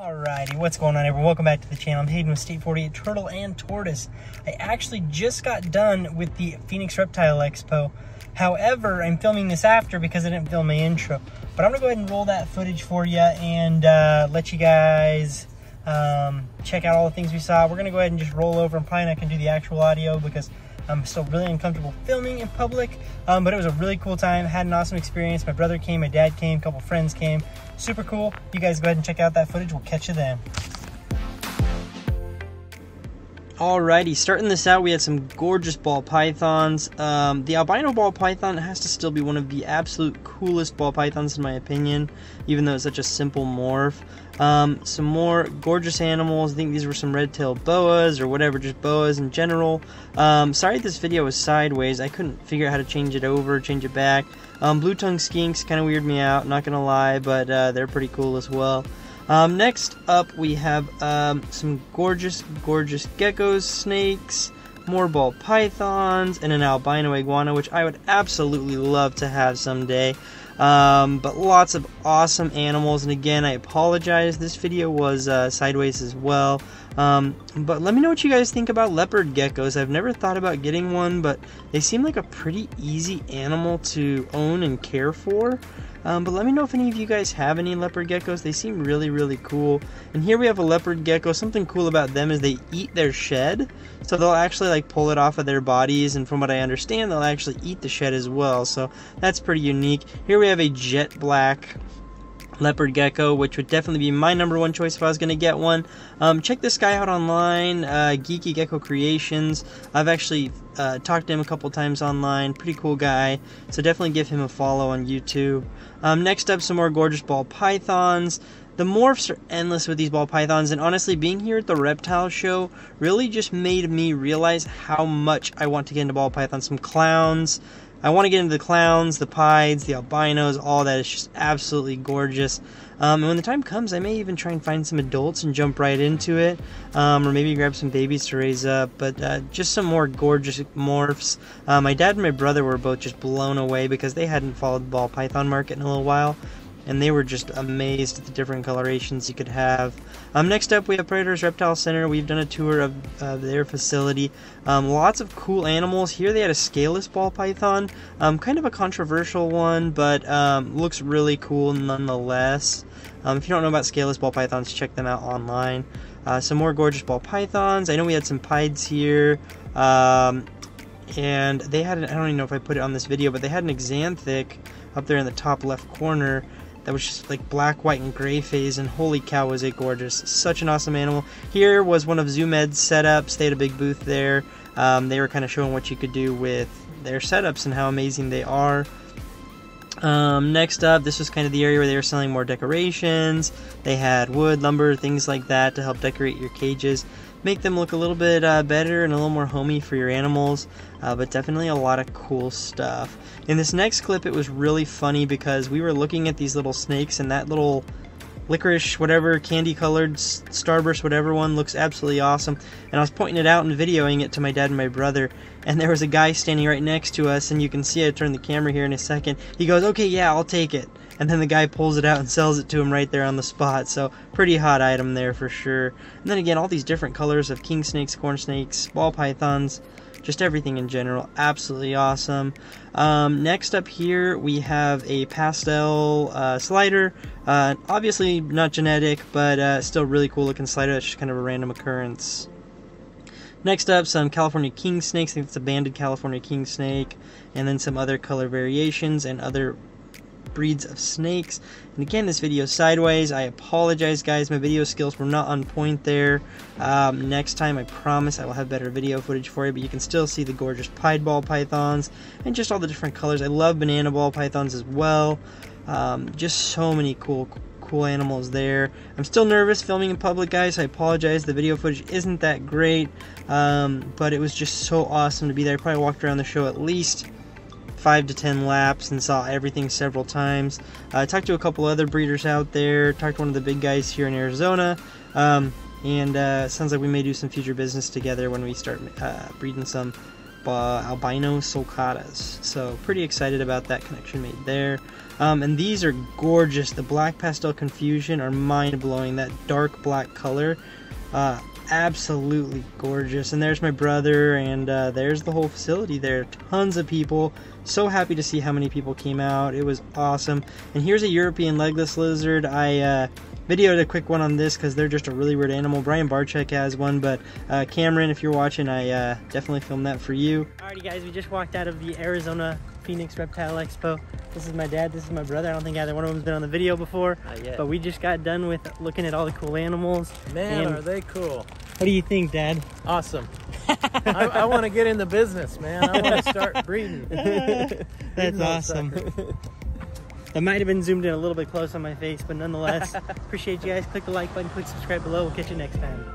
Alrighty, what's going on everyone? Welcome back to the channel. I'm Hayden with State 48 Turtle and Tortoise. I actually just got done with the Phoenix Reptile Expo. However, I'm filming this after because I didn't film my intro. But I'm gonna go ahead and roll that footage for you and uh, let you guys um, check out all the things we saw. We're gonna go ahead and just roll over. I'm probably not gonna do the actual audio because I'm still really uncomfortable filming in public, um, but it was a really cool time. Had an awesome experience. My brother came, my dad came, a couple friends came. Super cool. You guys go ahead and check out that footage. We'll catch you then. Alrighty, starting this out, we had some gorgeous ball pythons. Um, the albino ball python has to still be one of the absolute coolest ball pythons in my opinion, even though it's such a simple morph. Um, some more gorgeous animals. I think these were some red-tailed boas or whatever, just boas in general. Um, sorry this video was sideways. I couldn't figure out how to change it over, change it back. Um, blue tongue skinks kind of weird me out, not gonna lie, but uh, they're pretty cool as well. Um, next up, we have um, some gorgeous, gorgeous geckos, snakes, more ball pythons, and an albino iguana, which I would absolutely love to have someday. Um, but lots of awesome animals, and again, I apologize. This video was uh, sideways as well. Um, but let me know what you guys think about leopard geckos. I've never thought about getting one, but they seem like a pretty easy animal to own and care for. Um, but let me know if any of you guys have any leopard geckos. They seem really, really cool. And here we have a leopard gecko. Something cool about them is they eat their shed. So they'll actually like pull it off of their bodies. And from what I understand, they'll actually eat the shed as well. So that's pretty unique. Here we have a jet black leopard gecko, which would definitely be my number one choice if I was going to get one. Um, check this guy out online, uh, Geeky Gecko Creations. I've actually uh, talked to him a couple times online. Pretty cool guy, so definitely give him a follow on YouTube. Um, next up, some more gorgeous ball pythons. The morphs are endless with these ball pythons, and honestly, being here at the reptile show really just made me realize how much I want to get into ball pythons. Some clowns, I want to get into the clowns, the pieds, the albinos, all that. It's just absolutely gorgeous. Um, and when the time comes, I may even try and find some adults and jump right into it, um, or maybe grab some babies to raise up. But uh, just some more gorgeous morphs. Uh, my dad and my brother were both just blown away because they hadn't followed the ball python market in a little while and they were just amazed at the different colorations you could have. Um, next up, we have Predators Reptile Center. We've done a tour of uh, their facility. Um, lots of cool animals. Here they had a scaleless ball python, um, kind of a controversial one, but um, looks really cool nonetheless. Um, if you don't know about scaleless ball pythons, check them out online. Uh, some more gorgeous ball pythons. I know we had some pieds here. Um, and they had, an, I don't even know if I put it on this video, but they had an Axanthic up there in the top left corner that was just like black, white, and gray phase, and holy cow, was it gorgeous! Such an awesome animal. Here was one of ZooMed's setups. They had a big booth there. Um, they were kind of showing what you could do with their setups and how amazing they are. Um, next up, this was kind of the area where they were selling more decorations. They had wood, lumber, things like that to help decorate your cages make them look a little bit uh, better and a little more homey for your animals, uh, but definitely a lot of cool stuff. In this next clip, it was really funny because we were looking at these little snakes and that little licorice, whatever, candy colored starburst, whatever one looks absolutely awesome. And I was pointing it out and videoing it to my dad and my brother. And there was a guy standing right next to us, and you can see I turned the camera here in a second. He goes, Okay, yeah, I'll take it and then the guy pulls it out and sells it to him right there on the spot. So pretty hot item there for sure. And then again, all these different colors of king snakes, corn snakes, ball pythons, just everything in general. Absolutely awesome. Um, next up here, we have a pastel uh, slider. Uh, obviously not genetic, but uh, still really cool looking slider. Just kind of a random occurrence. Next up, some California king snakes. I think it's a banded California king snake. And then some other color variations and other breeds of snakes. And again, this video sideways. I apologize, guys. My video skills were not on point there. Um, next time, I promise I will have better video footage for you, but you can still see the gorgeous pied ball pythons and just all the different colors. I love banana ball pythons as well. Um, just so many cool, cool animals there. I'm still nervous filming in public, guys. I apologize. The video footage isn't that great, um, but it was just so awesome to be there. I probably walked around the show at least five to ten laps and saw everything several times. Uh, I talked to a couple other breeders out there, talked to one of the big guys here in Arizona, um, and uh, sounds like we may do some future business together when we start uh, breeding some uh, albino sulcatas. So pretty excited about that connection made there. Um, and these are gorgeous. The black pastel confusion are mind blowing. That dark black color, uh, absolutely gorgeous. And there's my brother, and uh, there's the whole facility there. Tons of people. So happy to see how many people came out. It was awesome. And here's a European legless lizard. I uh, videoed a quick one on this because they're just a really weird animal. Brian Barczyk has one, but uh, Cameron, if you're watching, I uh, definitely filmed that for you. Alrighty, guys, we just walked out of the Arizona Phoenix Reptile Expo. This is my dad, this is my brother. I don't think either one of them's been on the video before. But we just got done with looking at all the cool animals. Man, are they cool. What do you think, Dad? Awesome. I, I want to get in the business, man. I want to start breeding. That's awesome. that might have been zoomed in a little bit close on my face, but nonetheless, appreciate you guys. Click the like button, click subscribe below. We'll catch you next time.